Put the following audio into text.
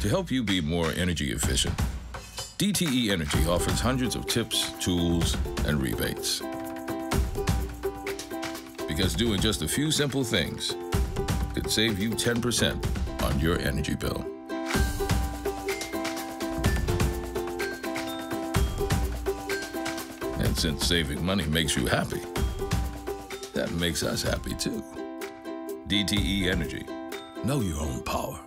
to help you be more energy efficient. DTE Energy offers hundreds of tips, tools, and rebates. Because doing just a few simple things could save you 10% on your energy bill. And since saving money makes you happy, that makes us happy too. DTE Energy. Know your own power.